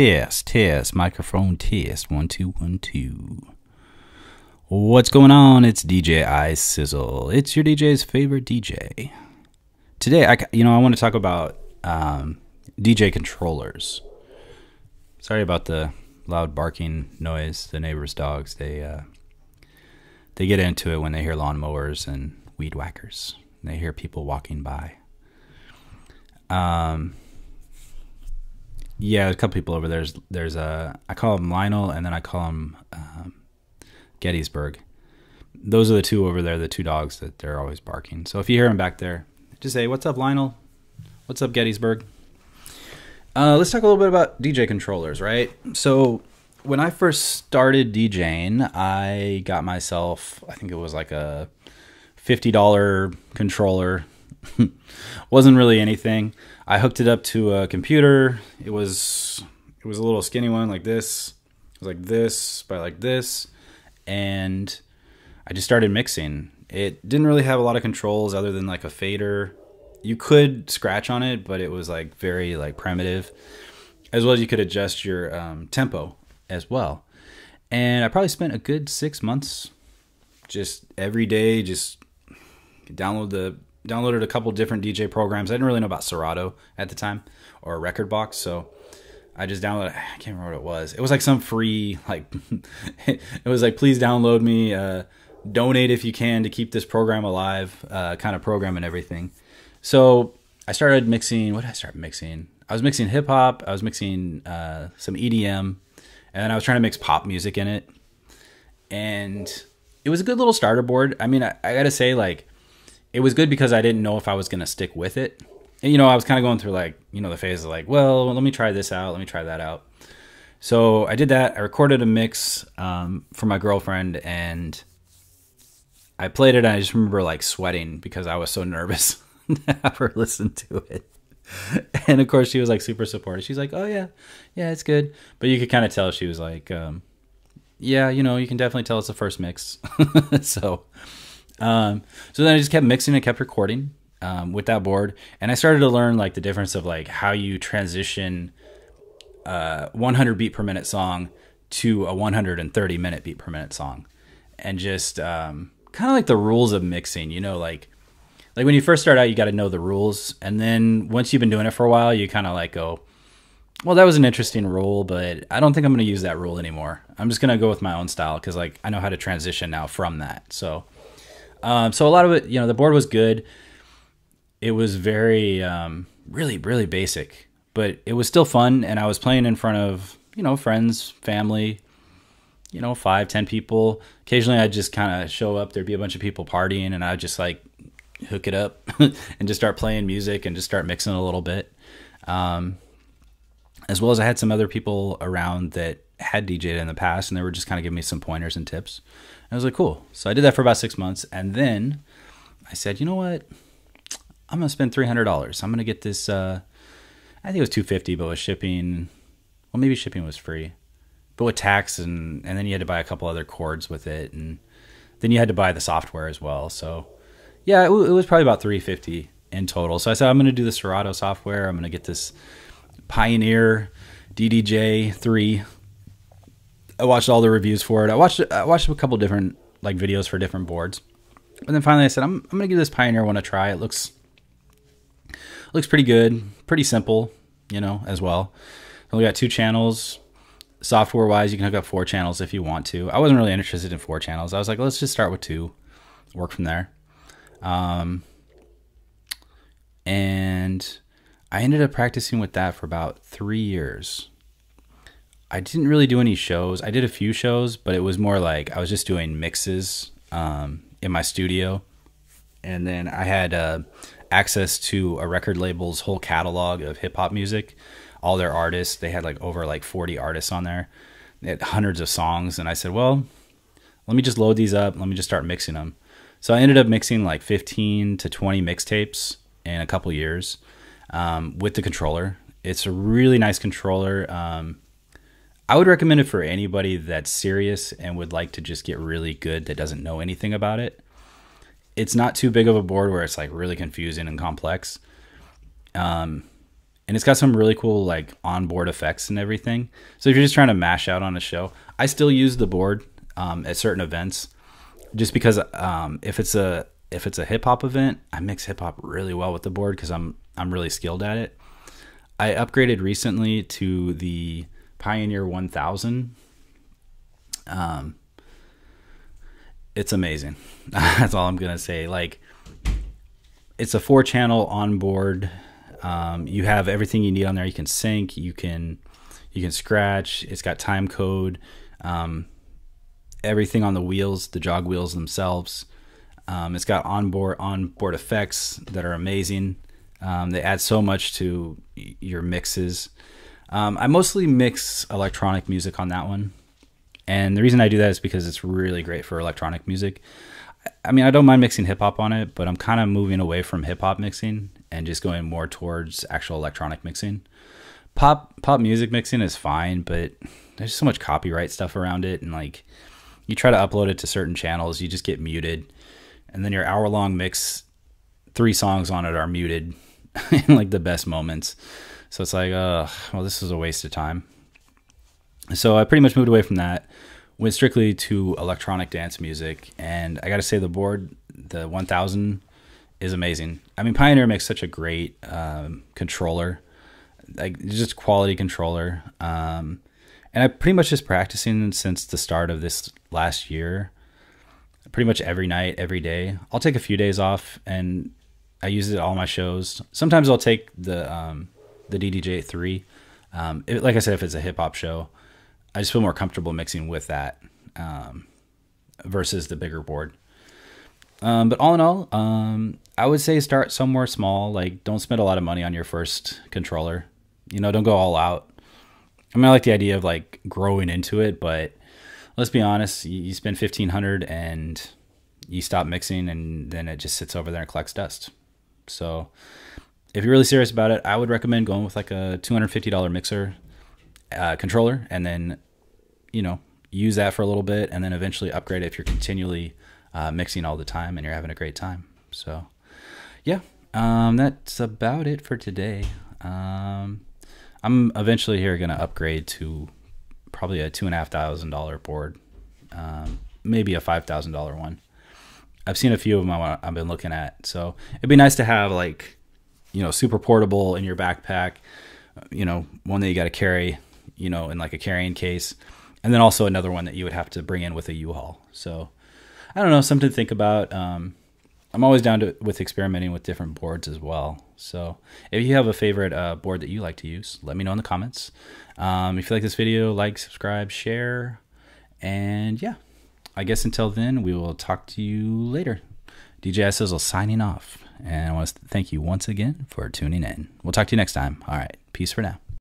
test, test, microphone test. One, two, one, two. What's going on? It's DJ iSizzle. It's your DJ's favorite DJ. Today, I you know I want to talk about um, DJ controllers. Sorry about the loud barking noise. The neighbors' dogs they uh, they get into it when they hear lawnmowers and weed whackers. They hear people walking by. Um, yeah, a couple people over there's there's a I call him Lionel and then I call him um, Gettysburg. Those are the two over there, the two dogs that they're always barking. So if you hear them back there, just say, "What's up, Lionel? What's up, Gettysburg?" Uh, let's talk a little bit about DJ controllers, right? So when I first started DJing, I got myself, I think it was like a fifty dollar controller. Wasn't really anything. I hooked it up to a computer. It was it was a little skinny one like this. It was like this by like this, and I just started mixing. It didn't really have a lot of controls other than like a fader. You could scratch on it, but it was like very like primitive. As well as you could adjust your um, tempo as well. And I probably spent a good six months just every day, just download the downloaded a couple different DJ programs. I didn't really know about Serato at the time or a Rekordbox, so I just downloaded. I can't remember what it was. It was like some free like. it was like please download me, uh, donate if you can to keep this program alive, uh, kind of program and everything. So I started mixing. What did I start mixing? I was mixing hip hop. I was mixing uh, some EDM, and I was trying to mix pop music in it. And it was a good little starter board. I mean, I, I got to say, like, it was good because I didn't know if I was going to stick with it. And, you know, I was kind of going through like, you know, the phase of like, well, let me try this out. Let me try that out. So I did that. I recorded a mix um, for my girlfriend and I played it. And I just remember like sweating because I was so nervous to have her listen to it. And of course, she was like super supportive. She's like, oh, yeah, yeah, it's good. But you could kind of tell she was like, um, yeah, you know, you can definitely tell it's the first mix. so um, so then I just kept mixing and kept recording um, with that board, and I started to learn like the difference of like how you transition uh, 100 beat per minute song to a 130 minute beat per minute song, and just um, kind of like the rules of mixing. You know, like like when you first start out, you got to know the rules, and then once you've been doing it for a while, you kind of like go. Well, that was an interesting rule, but I don't think I'm going to use that rule anymore. I'm just going to go with my own style because, like, I know how to transition now from that. So, um, so a lot of it, you know, the board was good. It was very, um, really, really basic, but it was still fun. And I was playing in front of, you know, friends, family, you know, five, ten people. Occasionally I'd just kind of show up. There'd be a bunch of people partying and I'd just like hook it up and just start playing music and just start mixing a little bit. Um, as well as I had some other people around that had DJed in the past and they were just kind of giving me some pointers and tips. I was like, cool. So I did that for about six months. And then I said, you know what? I'm going to spend $300. I'm going to get this, uh, I think it was 250 but with shipping, well, maybe shipping was free. But with tax and, and then you had to buy a couple other cords with it. And then you had to buy the software as well. So yeah, it, it was probably about 350 in total. So I said, I'm going to do the Serato software. I'm going to get this Pioneer DDJ 3 I watched all the reviews for it. I watched I watched a couple different like videos for different boards. and then finally I said I'm I'm going to give this Pioneer one a try. It looks looks pretty good, pretty simple, you know, as well. We got two channels. Software wise, you can hook up four channels if you want to. I wasn't really interested in four channels. I was like, let's just start with two, work from there. Um, and I ended up practicing with that for about three years. I didn't really do any shows. I did a few shows, but it was more like I was just doing mixes um, in my studio, and then I had uh, access to a record label's whole catalog of hip hop music, all their artists. They had like over like forty artists on there, they had hundreds of songs, and I said, well, let me just load these up. Let me just start mixing them. So I ended up mixing like fifteen to twenty mixtapes in a couple years um, with the controller. It's a really nice controller. Um, I would recommend it for anybody that's serious and would like to just get really good that doesn't know anything about it. It's not too big of a board where it's like really confusing and complex. Um, and it's got some really cool like onboard effects and everything. So if you're just trying to mash out on a show, I still use the board um, at certain events, just because um, if it's a if it's a hip hop event, I mix hip hop really well with the board because I'm I'm really skilled at it. I upgraded recently to the Pioneer 1000. Um, it's amazing. That's all I'm gonna say. Like, it's a four channel onboard. Um, you have everything you need on there. You can sync. You can you can scratch. It's got time code. Um, everything on the wheels, the jog wheels themselves. Um, it's got onboard onboard effects that are amazing. Um, they add so much to your mixes. Um, I mostly mix electronic music on that one. And the reason I do that is because it's really great for electronic music. I mean, I don't mind mixing hip hop on it, but I'm kind of moving away from hip hop mixing and just going more towards actual electronic mixing. Pop pop music mixing is fine, but there's so much copyright stuff around it and like you try to upload it to certain channels, you just get muted. And then your hour long mix, three songs on it are muted in like the best moments. So it's like, uh, well, this is a waste of time. So I pretty much moved away from that, went strictly to electronic dance music, and I got to say the board, the 1000, is amazing. I mean, Pioneer makes such a great um, controller, like just quality controller. Um, and I pretty much just practicing since the start of this last year. Pretty much every night, every day. I'll take a few days off, and I use it at all my shows. Sometimes I'll take the um, the DDJ three. Um, it, like I said, if it's a hip hop show, I just feel more comfortable mixing with that um, versus the bigger board. Um, but all in all, um, I would say start somewhere small. Like, don't spend a lot of money on your first controller. You know, don't go all out. I mean, I like the idea of like growing into it, but let's be honest. You, you spend fifteen hundred and you stop mixing, and then it just sits over there and collects dust. So, if you're really serious about it, I would recommend going with like a two hundred fifty dollar mixer uh, controller and then you know use that for a little bit and then eventually upgrade it if you're continually uh, mixing all the time and you're having a great time. So yeah um, that's about it for today. Um, i'm eventually here going to upgrade to probably a two and a half thousand dollar board um, maybe a five thousand dollar one. I've seen a few of them i've been looking at. So it'd be nice to have like you know super portable in your backpack you know one that you got to carry you know, in like a carrying case, and then also another one that you would have to bring in with a U-Haul. So I don't know, something to think about. Um, I'm always down to with experimenting with different boards as well. So if you have a favorite uh, board that you like to use, let me know in the comments. Um, if you like this video, like, subscribe, share, and yeah, I guess until then, we will talk to you later. DJ Sizzle signing off, and I want to thank you once again for tuning in. We'll talk to you next time. All right, peace for now.